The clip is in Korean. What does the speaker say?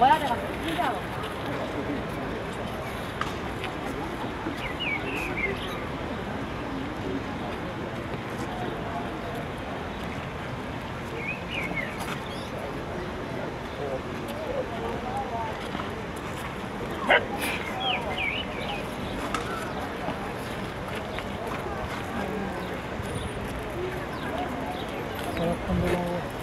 먹어야 돼가지고 힘들어. っち。